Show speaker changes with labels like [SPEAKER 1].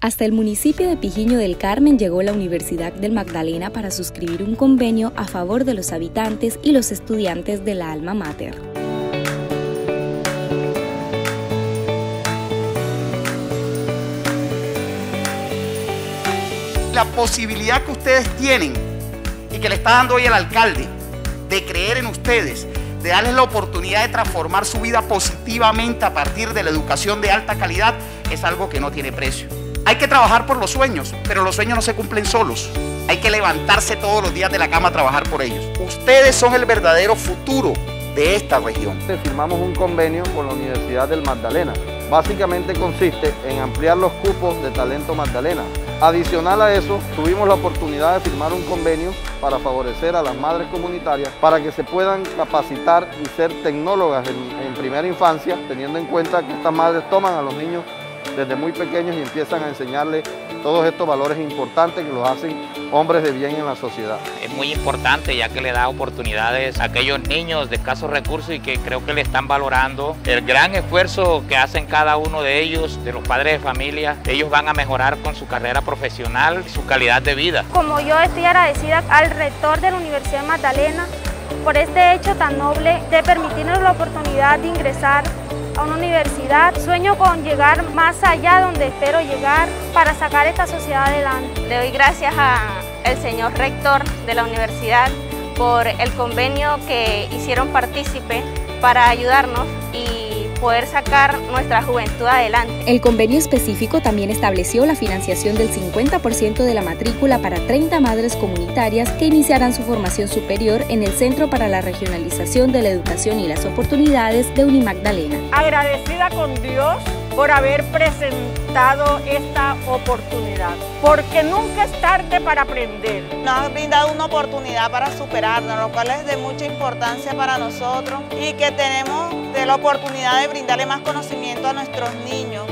[SPEAKER 1] Hasta el municipio de Pijiño del Carmen llegó la Universidad del Magdalena para suscribir un convenio a favor de los habitantes y los estudiantes de la alma mater.
[SPEAKER 2] La posibilidad que ustedes tienen y que le está dando hoy el alcalde de creer en ustedes, de darles la oportunidad de transformar su vida positivamente a partir de la educación de alta calidad, es algo que no tiene precio. Hay que trabajar por los sueños, pero los sueños no se cumplen solos. Hay que levantarse todos los días de la cama a trabajar por ellos. Ustedes son el verdadero futuro de esta región.
[SPEAKER 3] Firmamos un convenio con la Universidad del Magdalena. Básicamente consiste en ampliar los cupos de talento Magdalena. Adicional a eso, tuvimos la oportunidad de firmar un convenio para favorecer a las madres comunitarias para que se puedan capacitar y ser tecnólogas en, en primera infancia, teniendo en cuenta que estas madres toman a los niños desde muy pequeños y empiezan a enseñarles todos estos valores importantes que los hacen hombres de bien en la sociedad.
[SPEAKER 4] Es muy importante ya que le da oportunidades a aquellos niños de escasos recursos y que creo que le están valorando el gran esfuerzo que hacen cada uno de ellos, de los padres de familia. Ellos van a mejorar con su carrera profesional y su calidad de vida.
[SPEAKER 5] Como yo estoy agradecida al rector de la Universidad Magdalena por este hecho tan noble de permitirnos la oportunidad de ingresar a una universidad. Sueño con llegar más allá donde espero llegar para sacar esta sociedad adelante.
[SPEAKER 6] Le doy gracias al señor rector de la universidad por el convenio que hicieron partícipe para ayudarnos poder sacar nuestra juventud adelante.
[SPEAKER 1] El convenio específico también estableció la financiación del 50% de la matrícula para 30 madres comunitarias que iniciarán su formación superior en el Centro para la Regionalización de la Educación y las Oportunidades de Unimagdalena.
[SPEAKER 7] Agradecida con Dios por haber presentado esta oportunidad, porque nunca es tarde para aprender.
[SPEAKER 8] Nos ha brindado una oportunidad para superarnos, lo cual es de mucha importancia para nosotros y que tenemos la oportunidad de brindarle más conocimiento a nuestros niños